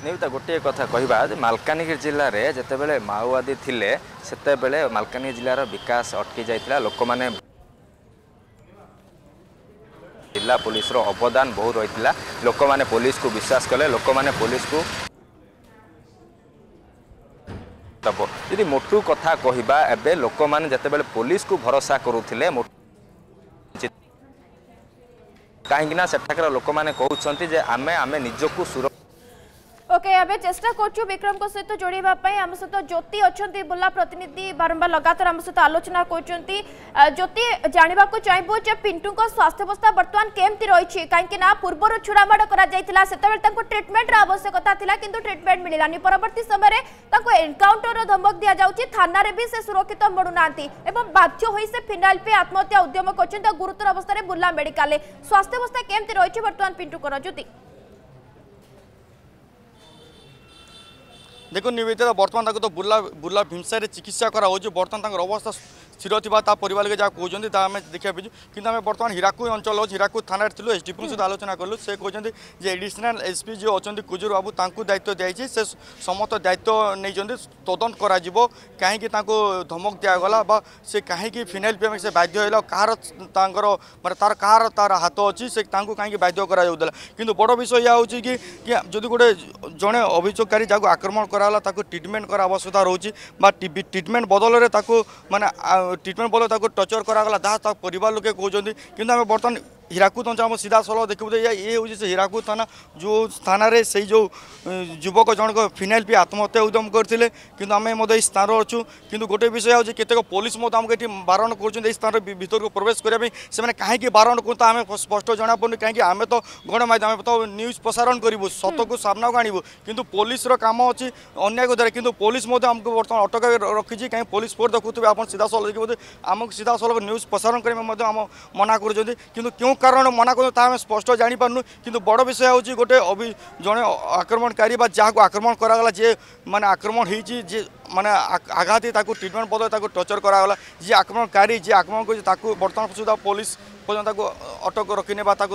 ନିମିତା ଗୋଟିଏ କଥା କହିବା ଯେ ମାଲକାନଗିରି ଜିଲ୍ଲାରେ ଯେତେବେଳେ ମାଓବାଦୀ ଥିଲେ ସେତେବେଳେ ମାଲକାନଗିରି ଜିଲ୍ଲାର ବିକାଶ ଅଟକି ଯାଇଥିଲା ଲୋକମାନେ ଜିଲ୍ଲା ପୋଲିସର ଅବଦାନ ବହୁ ରହିଥିଲା ଲୋକମାନେ ପୋଲିସକୁ ବିଶ୍ୱାସ କଲେ ଲୋକମାନେ ପୋଲିସକୁ ଯଦି ମୋଟୁ କଥା କହିବା ଏବେ ଲୋକମାନେ ଯେତେବେଳେ ପୋଲିସକୁ ଭରସା କରୁଥିଲେ କାହିଁକିନା ସେଠାକାର ଲୋକମାନେ କହୁଛନ୍ତି ଯେ ଆମେ ଆମେ ନିଜକୁ ସୁରକ୍ଷା ओके आमे चेष्टा करछु विक्रम सहित जोड़ीबा पई सहित ज्योति अछंती बुल्ला प्रतिनिधि बारंबार लगातार हम सहित आलोचना करछंती ज्योति जानिबा को चाहबो पिंटू को स्वास्थ्य केमती रही छी काहे पूर्व रु छुड़ामाड़ करा जाइतिला ट्रीटमेंट रा आवश्यकता थिला किंतु ट्रीटमेंट मिलिलानी परवर्ती समय एनकाउंटर धमक दिया जाउची थाना भी से सुरक्षित मडुनांती एवं बाध्य होई से फिनाल पे आत्महत्या उद्यम करछंती गुरुतर अवस्था रे बुल्ला मेडिकल स्वास्थ्य अवस्था केमती रही छी वर्तमान पिंटू ज्योति ଦେଖନ୍ତୁ ନିବେଦିତା ବର୍ତ୍ତମାନ ତାଙ୍କୁ ତ ବୁର୍ଲା ବୁର୍ଲା ଭୀମସାରେ ଚିକିତ୍ସା କରାହେଉଛି ବର୍ତ୍ତମାନ ତାଙ୍କର ଅବସ୍ଥା ସ୍ଥିର ଥିବା ତା ପରିବାର ଲୋକେ ଯାହା କହୁଛନ୍ତି ତାହା ଆମେ ଦେଖିବାକୁ ପାଇଛୁ କିନ୍ତୁ ଆମେ ବର୍ତ୍ତମାନ ହୀରାକୁଦ ଅଞ୍ଚଳ ଅଛି ହୀରାକୁଦ ଥାନାରେ ଥିଲୁ ଏସ୍ଡିପିଙ୍କୁ ସହିତ ଆଲୋଚନା କଲୁ ସେ କହୁଛନ୍ତି ଯେ ଏଡିସନାଲ୍ ଏସ୍ପି ଯିଏ ଅଛନ୍ତି କୁଜୁର ବାବୁ ତାଙ୍କୁ ଦାୟିତ୍ୱ ଦିଆଯାଇଛି ସେ ସମସ୍ତ ଦାୟିତ୍ୱ ନେଇଛନ୍ତି ତଦନ୍ତ କରାଯିବ କାହିଁକି ତାଙ୍କୁ ଧମକ ଦିଆଗଲା ବା ସେ କାହିଁକି ଫିନାଇଲ୍ ପିଇବା ପାଇଁ ସେ ବାଧ୍ୟ ହେଲା କାହାର ତାଙ୍କର ମାନେ ତାର କାହାର ତାର ହାତ ଅଛି ସେ ତାଙ୍କୁ କାହିଁକି ବାଧ୍ୟ କରାଯାଉଥିଲା କିନ୍ତୁ ବଡ଼ ବିଷୟ ଏହା ହେଉଛି କି ଯଦି ଗୋଟେ ଜଣେ ଅଭିଯୋଗକାରୀ ଯାହାକୁ ଆକ୍ରମଣ କରାଗଲା ତାକୁ ଟ୍ରିଟମେଣ୍ଟ କରା ଆବଶ୍ୟକତା ରହୁଛି ବା ଟ୍ରିଟମେଣ୍ଟ ବଦଳରେ ତାକୁ ମାନେ ଟ୍ରିଟମେଣ୍ଟ ପରେ ତାକୁ ଟର୍ଚର୍ କରାଗଲା ତାହା ତା ପରିବାର ଲୋକେ କହୁଛନ୍ତି କିନ୍ତୁ ଆମେ ବର୍ତ୍ତମାନ हीराकूद अंचल सीधा सल देखिए ये हूँ से हीराकूद थाना जो थाना रे से जो युवक जनक फिनाइल पी आत्महत्या उद्यम करते कि आम ये स्थान अच्छू कि गोटे विषय आज के पुलिस आमको ये बारण कर स्थान भितर को प्रवेश करने कहीं बारण करते आम स्पष्ट जना पड़े कहीं आम तो गणमाध्यम तो न्यूज प्रसारण करूँ सत को सामना को आनबू कि पुलिस काम अच्छी अन्या द्वारा कि पुलिस आमको बर्तमान अटक रखी कहीं पुलिस फोर्स देखु आप सीधा सल देखिए आमको सीधा सल प्रसारण करने मना कर क्यों କାରଣ ମନା କରୁଛନ୍ତି ତାହା ଆମେ ସ୍ପଷ୍ଟ ଜାଣିପାରୁନୁ କିନ୍ତୁ ବଡ଼ ବିଷୟ ହେଉଛି ଗୋଟେ ଜଣେ ଆକ୍ରମଣକାରୀ ବା ଯାହାକୁ ଆକ୍ରମଣ କରାଗଲା ଯିଏ ମାନେ ଆକ୍ରମଣ ହେଇଛି ଯିଏ মানে আঘাতে তাকে ট্রিটমেন্ট বদলে তাকে টর্চর করাগলা যে আক্রমণকারী যে আক্রমণ করছে তাকে বর্তমান সুদ্ধা পুলিশ পর্যন্ত তাকে অটক রকিনি বা তাকে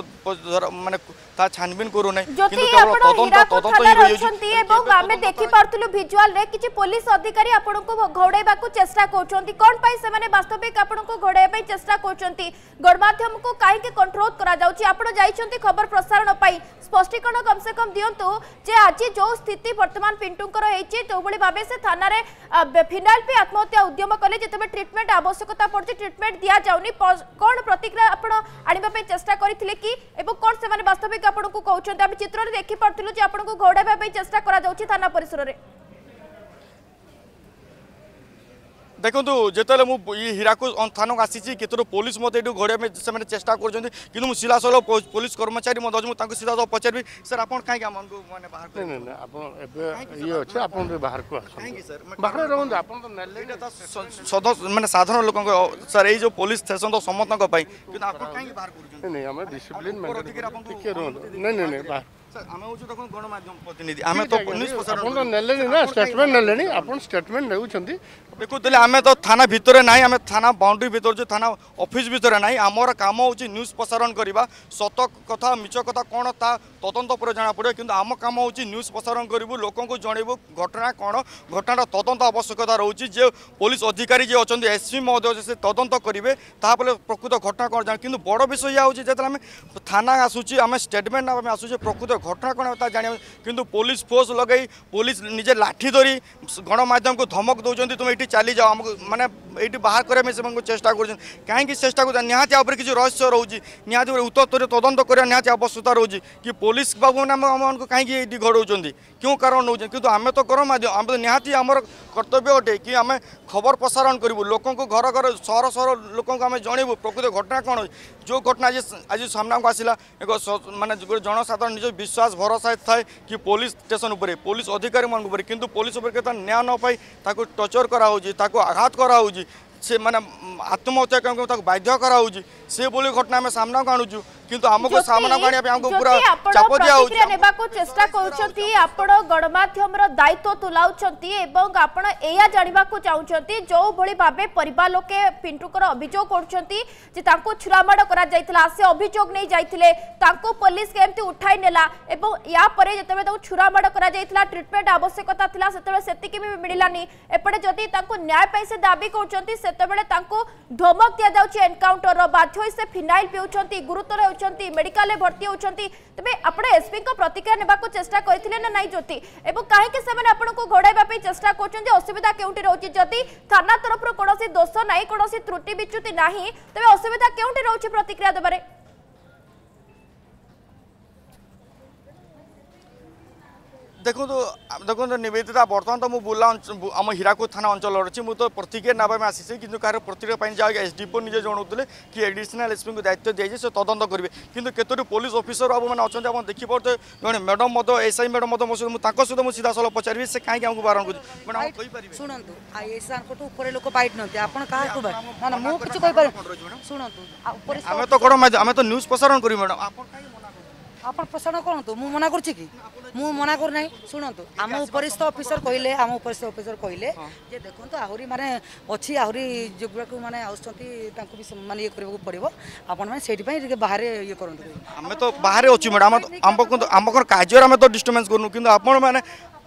মানে তা ছানবিন করু নাই কিন্তু কেবল তদন্ত তদন্ত হি রহি যাচ্ছে এবং আমি দেখি পারতলু ভিজুয়াল রে কিছু পুলিশ অধিকারী আপনকু ঘোড়াইবাকু চেষ্টা করছন্তি কোন পাই সেমানে বাস্তবিক আপনকু ঘোড়াইবাই চেষ্টা করছন্তি গণমাধ্যমকু কাহিকে কন্ট্রোল করা যাচ্ছে আপন যাইছন্তি খবর প্রসারণ পাই স্পষ্টীকরণ কমসে কম দিয়ন্তু যে আজি যে স্থিতি বর্তমান পিন্টুঙ্কর হইছে যেভাবে ভাবে সে থানারে ଫିନାଇଲ୍ ପାଇଁ ଆତ୍ମହତ୍ୟା ଉଦ୍ୟମ କଲେ ଯେତେବେଳେ ଟ୍ରିଟମେଣ୍ଟ ଆବଶ୍ୟକତା ପଡ଼ୁଛି ଟ୍ରିଟମେଣ୍ଟ ଦିଆଯାଉନି କ'ଣ ପ୍ରତିକ୍ରିୟା ଆପଣ ଆଣିବା ପାଇଁ ଚେଷ୍ଟା କରିଥିଲେ କି ଏବଂ କ'ଣ ସେମାନେ ବାସ୍ତବିକ ଆପଣଙ୍କୁ କହୁଛନ୍ତି ଆମେ ଚିତ୍ରରେ ଦେଖିପାରୁଥିଲୁ ଯେ ଆପଣଙ୍କୁ ଘଉଡ଼ାଇବା ପାଇଁ ଚେଷ୍ଟା କରାଯାଉଛି ଥାନା ପରିସରରେ দেখন্তু যেতলে মু ই হীরাকু থানক আসিছি কেতরু পুলিশ মতো এটু ঘড়িয়া সে চেষ্টা করছেন কিন্তু মু সিধাসল পুলিশ কর্মচারী মধ্যে অছি তাঁকু সিধাসল পচারবি স্যার আপন কাইকি আমনকু মানে বাহার করে না না আপন এবে ইয়ে আছে আপন বি বাহার কো আসুন কাইকি স্যার বাহার রহন্তু আপন তো নেলে এটা তো সদ মানে সাধারণ লোকক স্যার এই যে পুলিশ স্টেশন তো সমতক পাই কাইকি বাহার করছেন ডিসিপ্লিন না না বাহার तो थाना भितर ना आम थाना बाउंड्री भर जो थाना अफिस् भितर ना आम कम हूँ न्यूज प्रसारण करवा सत कथा मिच कथा कौन ता तदंत पर जना पड़े कि आम कम हूँ प्रसारण करूँ लोक जनइबू घटना कौन घटना तदंत आवश्यकता रोचे जे पुलिस अधिकारी जी अच्छा एसपी महोदय से तदंत करेंगे ताफले प्रकृत घटना कौन जान कि बड़ विषय ये हूँ जो आम थाना आसूँ आम स्टेटमेंट आम आसूँ प्रकृत ঘটনা কোণ তা জাঁয়া কিন্তু পুলিশ ফোর্স লগাই পুলিশ নিজে লাঠি ধরি গণমাধ্যমকে ধমক দৌঁচ তুমি এটি চালি যাও আমাকে মানে এইটি বাহার করা সে চেষ্টা করছেন কাইকি চেষ্টা করছেন নিহতি উপরে কিছু রহস্য রয়েছে নিহতি উপরে উত্তরস্তরীয় তদন্ত করা নিহতি আবশ্যকতা রয়েছে কি পুলিশ বাবু আমি কাইকি এইটি ঘড়াউছেন কেউ কারণ নেছেন কিন্তু আমি তো গণমাধ্যম আমি তো নিহতি আমার কর্তব্য অটে কি আমি খবর প্রসারণ করবু লোক ঘর ঘর সহর সহর লোক আমি জনাইবু প্রকৃত ঘটনা কোণ যে ঘটনা আজ আজ সামনাকে আসা এক মানে জনসাধারণ নিজ विश्वास भरोसा थाए कि पुलिस स्टेशन उपरे पुलिस अधिकारी मान कि पुलिस उपरे के न्याय नपाई टर्चर कराऊ आघात कराऊ से मैंने आत्महत्या क्योंकि बाध्य करा से बोली घटना में सामना को आणुछु किंतु हमको सामना को पे हमको पूरा चाप दिया नेबा को चेष्टा आपण रो दायित्व तुलाउछंती एवं आपण एया जानिबा को चाहुछंती जो भली भाबे परिवार लोके पिंटू कर जे ताको छुरामाड करा से अभियोग नै जाइतले ताको पुलिस केमती उठाई नेला एवं या परे जेतेबे ताको छुरामाड करा ट्रीटमेंट आवश्यकता थिला सेतेबे सेतिकी भी मिलिलानी एपडे जदी ताको न्याय पाई ସେତେବେଳେ ତାଙ୍କୁ ଧମକ ଦିଆଯାଉଛି ଏନକାଉଣ୍ଟରର ବାଧ୍ୟ ହୋଇ ସେ ଫିନାଇଲ ପିଉଛନ୍ତି ଗୁରୁତର ହେଉଛନ୍ତି ମେଡିକାଲରେ ଭର୍ତ୍ତି ହେଉଛନ୍ତି ତେବେ ଆପଣ ଏସ୍ପିଙ୍କ ପ୍ରତିକ୍ରିୟା ନେବାକୁ ଚେଷ୍ଟା କରିଥିଲେ ନା ନାହିଁ ଜ୍ୟୋତି ଏବଂ କାହିଁକି ସେମାନେ ଆପଣଙ୍କୁ ଘୋଡ଼ାଇବା ପାଇଁ ଚେଷ୍ଟା କରୁଛନ୍ତି ଅସୁବିଧା କେଉଁଠି ରହୁଛି ଯଦି ଥାନା ତରଫରୁ କୌଣସି ଦୋଷ ନାହିଁ କୌଣସି ତ୍ରୁଟି ବିଚ୍ୟୁତି ନାହିଁ ତେବେ ଅସୁବିଧା କେଉଁଠି ରହୁଛି ପ୍ରତିକ୍ରିୟା ଦେବାରେ ଦେଖନ୍ତୁ ଦେଖନ୍ତୁ ନିବେଦିତା ବର୍ତ୍ତମାନ ତ ମୁଁ ବୁର୍ଲା ଆମ ହୀରାକୁଦ ଥାନା ଅଞ୍ଚଳରେ ଅଛି ମୁଁ ତ ପ୍ରତିକ୍ରିୟା ନେବା ପାଇଁ ଆସିଛି କିନ୍ତୁ କାହାର ପ୍ରତିକ୍ରିୟା ପାଇଁ ଯାହା ଏସ୍ଡିପିଓ ନିଜେ ଜଣାଉଥିଲେ କି ଆଡ଼ିସନାଲ୍ ଏସ୍ପିଙ୍କୁ ଦାୟିତ୍ୱ ଦିଆଯାଇଛି ସେ ତଦନ୍ତ କରିବେ କିନ୍ତୁ କେତୋଟି ପୋଲିସ ଅଫିସର ବାବୁମାନେ ଅଛନ୍ତି ଆପଣ ଦେଖିପାରୁଥିବେ ଜଣେ ମ୍ୟାଡ଼ମ୍ ମଧ୍ୟ ଏସ୍ଆଇ ମ୍ୟାଡ଼ମ୍ ମଧ୍ୟ ମୋ ସହିତ ମୁଁ ତାଙ୍କ ସହିତ ମୁଁ ସିଧାସଳଖ ପଚାରିବି ସେ କାହିଁକି ଆମକୁ ବାରଣ କରୁଛି ମ୍ୟାଡ଼ାମ୍ କହିପାରିବେ ଶୁଣନ୍ତୁ ଆଉ ଏସ୍ଆର୍ଙ୍କଠୁ ଉପରେ ଲୋକ ପାଇଟ୍ ନିଅନ୍ତି ଆପଣ କାହାକୁ ମୁଁ କିଛି କହିପାରିବି ଶୁଣନ୍ତୁ ଆମେ ତ ଗଣମାଧ୍ୟମ ଆମେ ତ ନ୍ୟୁଜ୍ ପ୍ରସାରଣ କରିବୁ ମ୍ୟାଡ଼ାମ୍ ଆପଣ କାହିଁକି ଆପଣ ପ୍ରଶ୍ନ କରନ୍ତୁ ମୁଁ ମନା କରୁଛି କି ମୁଁ ମନା କରୁନାହିଁ ଶୁଣନ୍ତୁ ଆମ ଉପରିସ୍ଥ ଅଫିସର କହିଲେ ଆମ ଉପରିସ୍ଥ ଅଫିସର କହିଲେ ଯେ ଦେଖନ୍ତୁ ଆହୁରି ମାନେ ଅଛି ଆହୁରି ଯେଉଁଗୁଡ଼ାକୁ ମାନେ ଆସୁଛନ୍ତି ତାଙ୍କୁ ବି ମାନେ ଇଏ କରିବାକୁ ପଡ଼ିବ ଆପଣମାନେ ସେଇଥିପାଇଁ ଟିକେ ବାହାରେ ଇଏ କରନ୍ତୁ ଆମେ ତ ବାହାରେ ଅଛୁ ମ୍ୟାଡ଼ାମ୍ ଆମ ଆମ କାର୍ଯ୍ୟରେ ଆମେ ତ ଡିଷ୍ଟର୍ବାନ୍ସ କରୁନୁ କିନ୍ତୁ ଆପଣମାନେ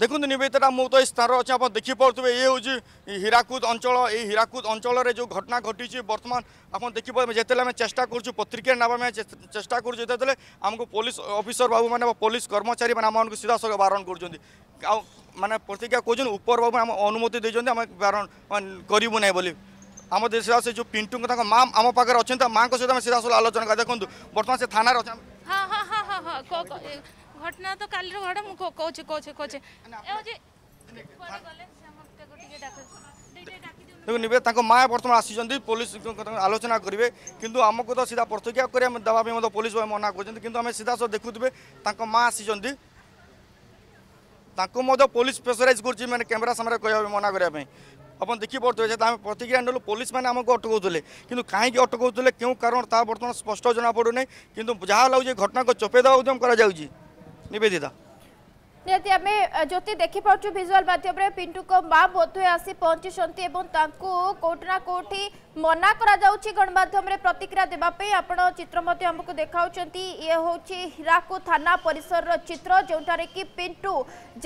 দেখুন নিবেদিতা মু তো এই স্থান অছি আপনার দেখি দেখিপারে ইয়ে হচ্ছে হীরাকুদ অঞ্চল এই হীরাকুদ অঞ্চলের যে ঘটনা ঘটিছে বর্তমান আপনার দেখিপারে যেতে আমি চেষ্টা করছি পত্রিকা নেওয়া আমি চেষ্টা করছু যেতলে আমি পুলিশ অফিসর বাবু মানে বা পুলিশ কর্মচারী মানে আমার সিধাসল বারণ করছেন মানে পত্রিকা কৌন উপর বাবু আমার অনুমতি দিয়েছেন আমি বারণ করবু না বলে আমাদের সিধা সে যে পিন্টু তাঁর মা আমার পাখে অনেক মাঙ্ক সহ আমি সিধা সিধাসল আলোচনা দেখুন বর্তমান সে থানার অনেক घटना तो काल घटना मुझे कौचे कौचे कौचे देखो निवे माँ बर्तमान आसी पुलिस आलोचना करेंगे किंतु आमको तो सीधा प्रतिक्रिया कर देवाई मतलब पुलिस भाई मना करें सीधा सब देखुवे माँ आसी पुलिस प्रेसराइज कर मैंने कैमेरा सामने कह मना करने आप देखी पड़ते आम प्रतिक्रिया नल पुलिस मैंने आमको अटकाते कि अटको अटकाते क्यों कारण ता बर्तमान स्पष्ट जना पड़ू ना कि जहाँ लगे घटना को चपेदा उद्यम कर নিবেদিতা ନିହାତି ଆମେ ଜ୍ୟୋତି ଦେଖିପାରୁଛୁ ଭିଜୁଆଲ ମାଧ୍ୟମରେ ପିଣ୍ଟୁଙ୍କ ମା ବୋଧହୁଏ ଆସି ପହଞ୍ଚିଛନ୍ତି ଏବଂ ତାଙ୍କୁ କୋଉଠି ନା କୋଉଠି ମନା କରାଯାଉଛି ଗଣମାଧ୍ୟମରେ ପ୍ରତିକ୍ରିୟା ଦେବା ପାଇଁ ଆପଣ ଚିତ୍ର ମଧ୍ୟ ଆମକୁ ଦେଖାଉଛନ୍ତି ଇଏ ହେଉଛି ହୀରାକୁଦ ଥାନା ପରିସରର ଚିତ୍ର ଯେଉଁଠାରେ କି ପିଣ୍ଟୁ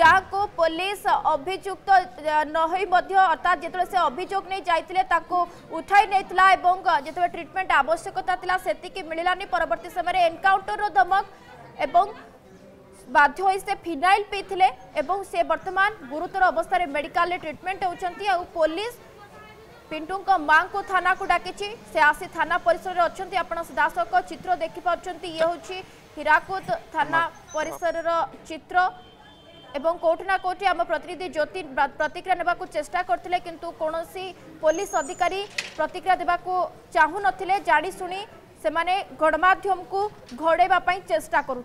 ଯାହାକୁ ପୋଲିସ ଅଭିଯୁକ୍ତ ନ ହୋଇ ମଧ୍ୟ ଅର୍ଥାତ୍ ଯେତେବେଳେ ସେ ଅଭିଯୋଗ ନେଇ ଯାଇଥିଲେ ତାକୁ ଉଠାଇ ନେଇଥିଲା ଏବଂ ଯେତେବେଳେ ଟ୍ରିଟମେଣ୍ଟ ଆବଶ୍ୟକତା ଥିଲା ସେତିକି ମିଳିଲାନି ପରବର୍ତ୍ତୀ ସମୟରେ ଏନକାଉଣ୍ଟରର ଧମକ ଏବଂ बाध्य से फिनाइल पीते से बर्तमान गुरुतर अवस्था मेडिका ट्रिटमेंट हो पुलिस पिंटू माँ को थाना को डाकि से आसी थाना परिसर में अच्छा आप सीधासख चित्र देखिप ये हूँ हीराकूद थाना परिसर चित्र एवं कौटना कौटि आम प्रतिनिधि ज्योति प्रतिक्रिया ने चेषा करते कि पुलिस अधिकारी प्रतिक्रिया देवा चाहून ना जाशु से गणमाध्यम को घड़ेबाई चेष्टा करूं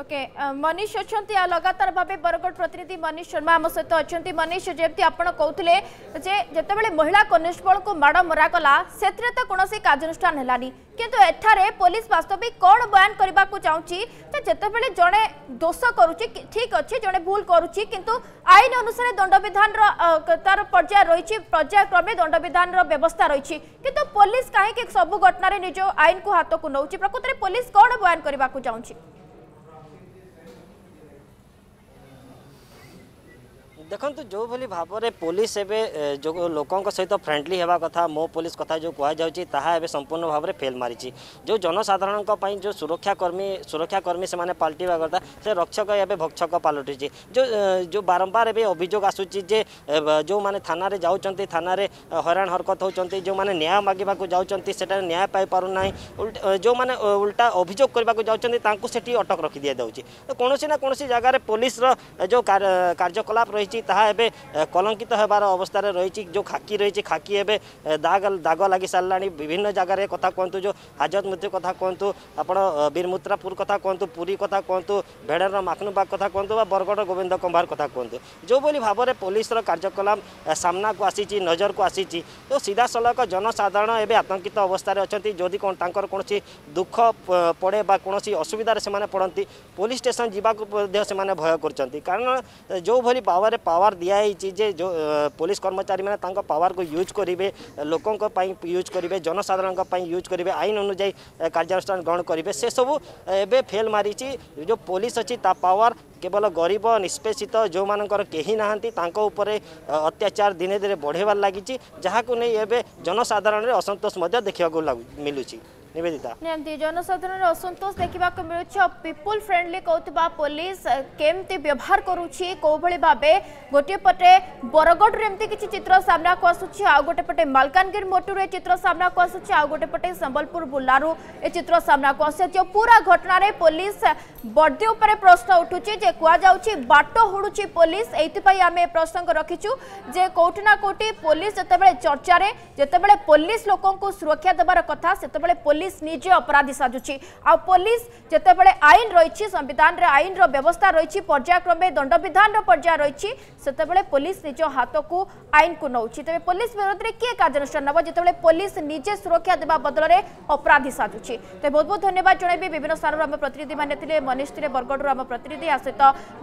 ओके मनीष अच्छा लगातार भाव बरगढ़ प्रतिनिधि मनीष शर्मा आम सहित अच्छा मनीष जमी आपड़ कहते जितेबाला महिला कनेस्टबल को माड़ मरागला से तो कौन कार्यानुषान है कितु एठार पुलिस वास्तविक कौन बयान करने को चाहूँगी जितेबाला जड़े दोष करुच्ची ठीक अच्छे जड़े भूल करुच्ची आईन अनुसार दंडविधान तार पर्याय रही पर्याय क्रमे दंडविधान व्यवस्था रही किंतु पुलिस कहीं सब घटन निज आईन को हाथ को नौ प्रकृत में पुलिस कौन बयान करने को चाहूँगी ଦେଖନ୍ତୁ ଯେଉଁଭଳି ଭାବରେ ପୋଲିସ ଏବେ ଯେଉଁ ଲୋକଙ୍କ ସହିତ ଫ୍ରେଣ୍ଡଲି ହେବା କଥା ମୋ ପୋଲିସ କଥା ଯେଉଁ କୁହାଯାଉଛି ତାହା ଏବେ ସମ୍ପୂର୍ଣ୍ଣ ଭାବରେ ଫେଲ୍ ମାରିଛି ଯେଉଁ ଜନସାଧାରଣଙ୍କ ପାଇଁ ଯେଉଁ ସୁରକ୍ଷାକର୍ମୀ ସୁରକ୍ଷାକର୍ମୀ ସେମାନେ ପାଲଟିବା କଥା ସେ ରକ୍ଷକ ଏବେ ଭକ୍ଷକ ପାଲଟିଛି ଯେଉଁ ଯେଉଁ ବାରମ୍ବାର ଏବେ ଅଭିଯୋଗ ଆସୁଛି ଯେ ଯେଉଁମାନେ ଥାନାରେ ଯାଉଛନ୍ତି ଥାନାରେ ହଇରାଣ ହରକତ ହେଉଛନ୍ତି ଯେଉଁମାନେ ନ୍ୟାୟ ମାଗିବାକୁ ଯାଉଛନ୍ତି ସେଠାରେ ନ୍ୟାୟ ପାଇପାରୁନାହିଁ ଯେଉଁମାନେ ଉଲ୍ଟା ଅଭିଯୋଗ କରିବାକୁ ଯାଉଛନ୍ତି ତାଙ୍କୁ ସେଠି ଅଟକ ରଖି ଦିଆଯାଉଛି ତ କୌଣସି ନା କୌଣସି ଜାଗାରେ ପୋଲିସର ଯେଉଁ କାର୍ଯ୍ୟକଳାପ ରହିଛି ରହିଛି ତାହା ଏବେ କଲଙ୍କିତ ହେବାର ଅବସ୍ଥାରେ ରହିଛି ଯେଉଁ ଖାକି ରହିଛି ଖାକି ଏବେ ଦାଗ ଦାଗ ଲାଗି ସାରିଲାଣି ବିଭିନ୍ନ ଜାଗାରେ କଥା କୁହନ୍ତୁ ଯେଉଁ ହାଜତ ମୃତ୍ୟୁ କଥା କୁହନ୍ତୁ ଆପଣ ବୀରମୁତ୍ରାପୁର କଥା କୁହନ୍ତୁ ପୁରୀ କଥା କୁହନ୍ତୁ ଭେଡ଼ର ମାଖନୁବାଗ କଥା କୁହନ୍ତୁ ବା ବରଗଡ଼ ଗୋବିନ୍ଦ କମ୍ଭାର କଥା କୁହନ୍ତୁ ଯେଉଁଭଳି ଭାବରେ ପୋଲିସର କାର୍ଯ୍ୟକଳାପ ସାମ୍ନାକୁ ଆସିଛି ନଜରକୁ ଆସିଛି ତ ସିଧାସଳଖ ଜନସାଧାରଣ ଏବେ ଆତଙ୍କିତ ଅବସ୍ଥାରେ ଅଛନ୍ତି ଯଦି କ'ଣ ତାଙ୍କର କୌଣସି ଦୁଃଖ ପଡ଼େ ବା କୌଣସି ଅସୁବିଧାରେ ସେମାନେ ପଡ଼ନ୍ତି ପୋଲିସ ଷ୍ଟେସନ ଯିବାକୁ ମଧ୍ୟ ସେମାନେ ଭୟ କରୁଛନ୍ତି କାରଣ ଯେଉଁଭଳି ଭାବରେ पावर दिखाई जो पुलिस कर्मचारी मैंने पावर को यूज करेंगे लोकों पर यूज करेंगे जनसाधारण यूज करेंगे आईन अनुजाई कार्यानुषान ग्रहण करेंगे से सब ए फेल मारी जो पुलिस अच्छी ता पावर केवल गरीब निष्पेषित जो मानकर कहीं नहांती अत्याचार दिने दिन बढ़ेबार लगी जहाँ को नहीं एवं जनसाधारण असंतोष देखा मिलूँ निवेदिता नेमती जनसाधारण रो संतोष देखबा को मिलु छ पीपल फ्रेंडली कहतबा पुलिस केमती व्यवहार करू छी कोभली बाबे गोटे पटे बरगड रेमती किछि चित्र सामना को आसु छी आ गोटे पटे मालकानगिर मोटुर ए चित्र सामना को आसु छी आ गोटे पटे संबलपुर बुल्लारु ए चित्र सामना को आसे जो पूरा घटना रे पुलिस बड्डे ऊपर प्रश्न उठु छी जे कुआ जाउ छी बाटो हुडु छी पुलिस एति पई आमे प्रसंग रखि छु जे कोठना कोटी पुलिस जते बेले चर्चा रे जते बेले पुलिस लोकन को सुरक्षा देबार कथा सेते बेले पुलिस পুলিশ নিজে অপরাধী সাজুছি পুলিশ যেতবে আইন রয়েছে সংবিধানের আইনর ব্যবস্থা রয়েছে পর্যায়ক্রমে দণ্ডবিধানর পর্যায় রয়েছে সেতবে পুলিশ নিজ হাতকু আইনকু নেଉଛି তবে পুলিশ বিরোধে কি কার্যানুষ্ঠান নেব যেতবে পুলিশ নিজে সুরক্ষা দেওয়া বদলরে অপরাধী সাজুছি তবে বহু বহু ধন্যবাদ জনাইবি বিভিন্ন স্থানর আমার প্রতিনিধি মানে লে মনীষ লে বরগড়র আমার প্রতিনিধি আ সহিত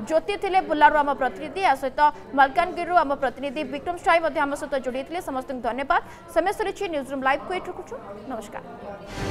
জ্যোতি লে বুলার আমার প্রতিনিধি আ সহিত মালকানগিরু আমার প্রতিনিধি বিক্রম সাই আমার সহ যোড়াই সমস্ত ধন্যবাদ সেমেশ্বরী নিউজ রুম লাইভ কোয়েট রখুছু নমস্কার